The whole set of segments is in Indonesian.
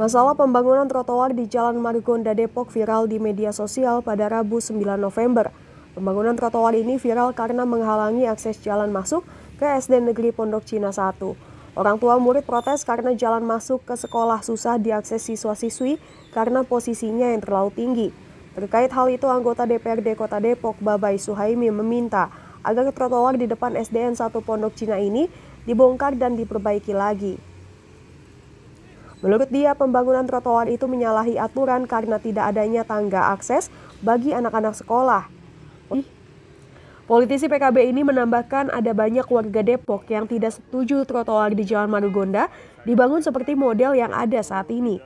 Masalah pembangunan trotoar di Jalan Margonda Depok viral di media sosial pada Rabu 9 November. Pembangunan trotoar ini viral karena menghalangi akses jalan masuk ke SD Negeri Pondok Cina 1. Orang tua murid protes karena jalan masuk ke sekolah susah diakses siswa-siswi karena posisinya yang terlalu tinggi. Terkait hal itu, anggota DPRD Kota Depok, Babai Suhaimi, meminta agar trotoar di depan SDN 1 Pondok Cina ini dibongkar dan diperbaiki lagi. Menurut dia, pembangunan trotoar itu menyalahi aturan karena tidak adanya tangga akses bagi anak-anak sekolah. Politisi PKB ini menambahkan ada banyak warga Depok yang tidak setuju trotoar di Jalan Margonda dibangun seperti model yang ada saat ini.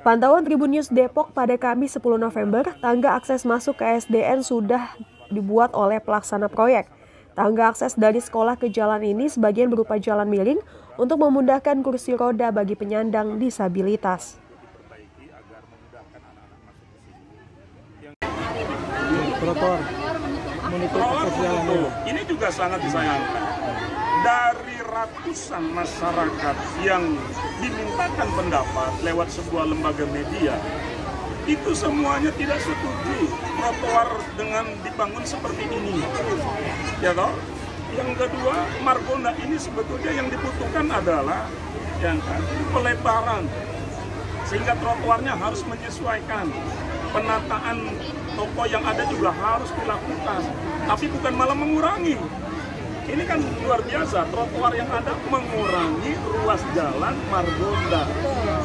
Pantauan Tribun News Depok pada Kamis 10 November, tangga akses masuk ke SDN sudah dibuat oleh pelaksana proyek. Tangga akses dari sekolah ke jalan ini sebagian berupa jalan miring untuk memudahkan kursi roda bagi penyandang disabilitas. Trotoar menutup akses jalan ini. Ini juga sangat disayangkan. Dari ratusan masyarakat yang dimintakan pendapat lewat sebuah lembaga media, itu semuanya tidak setuju trotoar dengan dibangun seperti ini. Ya toh? Yang kedua, Margonda ini sebetulnya yang dibutuhkan adalah yang kan, pelebaran. Sehingga trotoarnya harus menyesuaikan. Penataan toko yang ada juga harus dilakukan. Tapi bukan malah mengurangi. Ini kan luar biasa trotoar yang ada mengurangi ruas jalan Margonda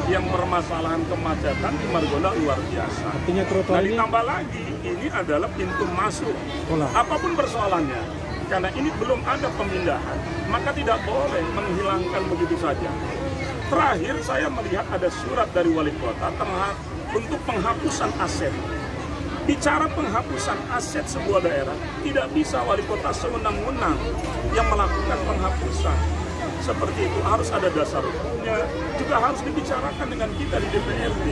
yang permasalahan kemacetan di Margonda luar biasa. Artinya trotoar nah ini ditambah lagi ini adalah pintu masuk. Sekolah. apa pun persoalannya karena ini belum ada pemindahan maka tidak boleh menghilangkan begitu saja. Terakhir saya melihat ada surat dari wali kota untuk penghapusan aset. Bicara penghapusan aset sebuah daerah tidak bisa wali kota sewenang-wenang yang melakukan penghapusan seperti itu harus ada dasar hukumnya juga harus dibicarakan dengan kita di DPRD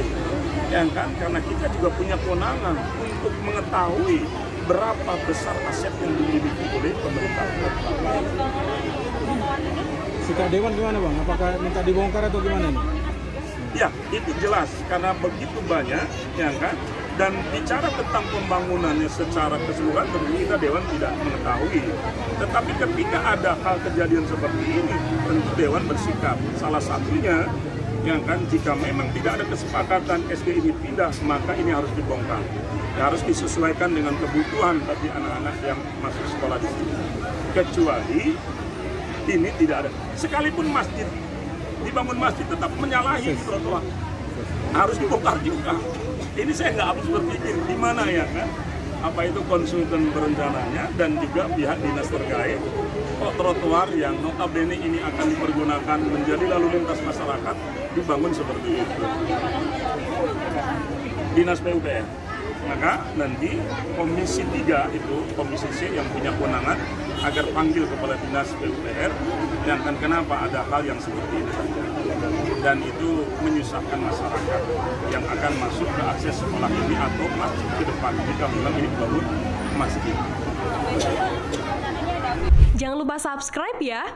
ya kan karena kita juga punya kewenangan untuk mengetahui berapa besar aset yang dimiliki oleh pemerintah kota. sikap dewan gimana bang? Apakah minta dibongkar atau gimana ini? Ya, itu jelas karena begitu banyak, ya kan? Dan bicara tentang pembangunannya secara keseluruhan tentu kita Dewan tidak mengetahui. Tetapi ketika ada hal kejadian seperti ini, tentu Dewan bersikap. Salah satunya, ya kan, jika memang tidak ada kesepakatan SD ini pindah, maka ini harus dibongkar. Harus disesuaikan dengan kebutuhan bagi anak-anak yang masuk sekolah di sini. Kecuali ini tidak ada. Sekalipun masjid dibangun masjid tetap menyalahi trotoar. Harus dibongkar juga. Ini saya nggak habis berpikir di mana ya kan? Apa itu konsultan berencananya dan juga pihak dinas terkait. Kok trotoar yang notabene ini akan dipergunakan menjadi lalu lintas masyarakat dibangun seperti itu. Dinas PUPR. Maka nanti Komisi 3 itu, Komisi C yang punya kewenangan agar panggil kepala dinas PUPR kan kenapa ada hal yang seperti ini dan itu menyusahkan masyarakat yang akan masuk ke akses sekolah ini atau masuk ke depan jika memang ini bangun masjid. Jangan lupa subscribe ya.